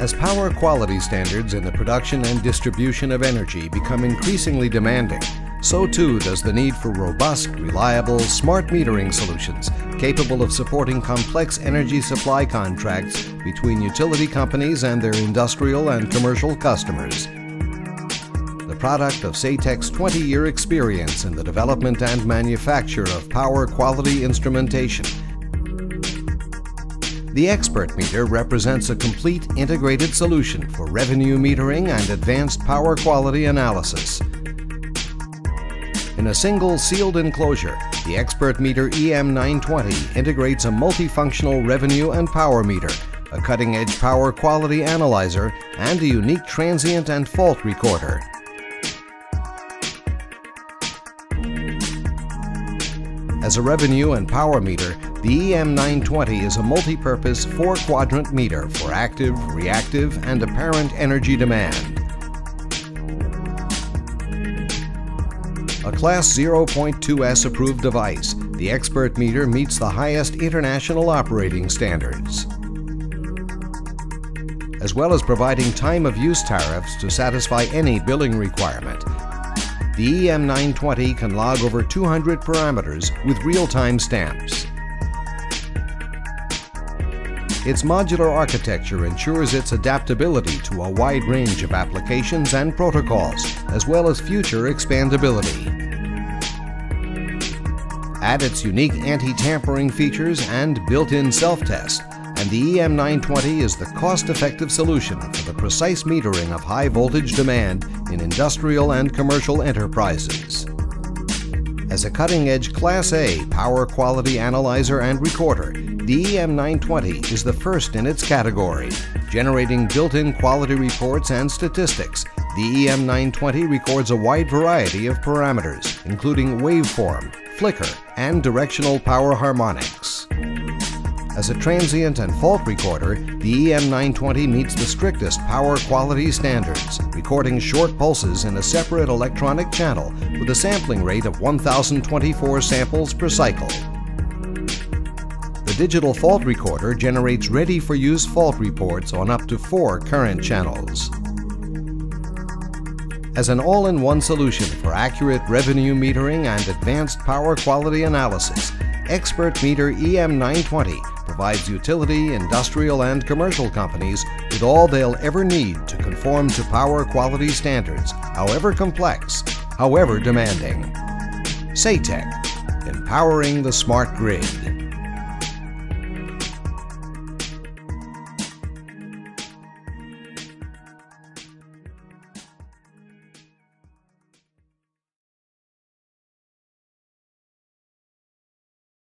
As power quality standards in the production and distribution of energy become increasingly demanding, so too does the need for robust, reliable, smart metering solutions capable of supporting complex energy supply contracts between utility companies and their industrial and commercial customers. The product of SATEC's 20-year experience in the development and manufacture of power quality instrumentation the eXpertmeter represents a complete integrated solution for revenue metering and advanced power quality analysis. In a single sealed enclosure, the eXpertmeter EM920 integrates a multifunctional revenue and power meter, a cutting-edge power quality analyzer, and a unique transient and fault recorder. As a revenue and power meter, the EM920 is a multi-purpose four-quadrant meter for active, reactive, and apparent energy demand. A Class 0.2S approved device, the eXpertmeter meets the highest international operating standards. As well as providing time of use tariffs to satisfy any billing requirement, the EM920 can log over 200 parameters with real-time stamps. Its modular architecture ensures its adaptability to a wide range of applications and protocols, as well as future expandability. Add its unique anti-tampering features and built-in self-test, and the EM920 is the cost-effective solution for the precise metering of high-voltage demand in industrial and commercial enterprises. As a cutting-edge Class A power quality analyzer and recorder, the EM920 is the first in its category, generating built-in quality reports and statistics. The EM920 records a wide variety of parameters, including waveform, flicker, and directional power harmonics. As a transient and fault recorder, the EM920 meets the strictest power quality standards, recording short pulses in a separate electronic channel with a sampling rate of 1024 samples per cycle. The digital fault recorder generates ready-for-use fault reports on up to four current channels. As an all-in-one solution for accurate revenue metering and advanced power quality analysis, eXpertmeter EM920 provides utility, industrial, and commercial companies with all they'll ever need to conform to power quality standards, however complex, however demanding. SATEC, empowering the smart grid.